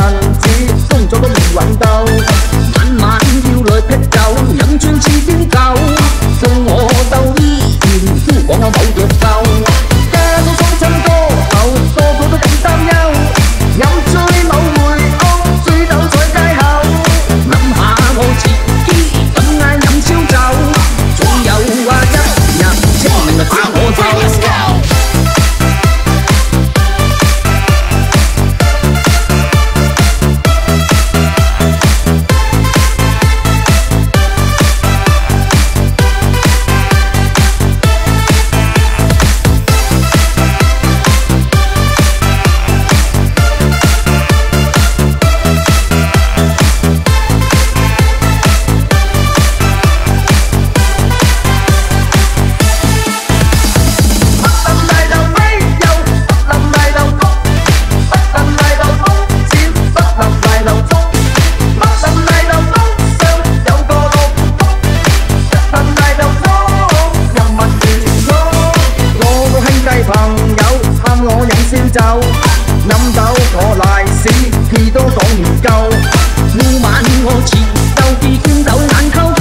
run. 酒，飲酒坐賴屎，佢都講唔夠，烏晚我前鬥，見到眼溝。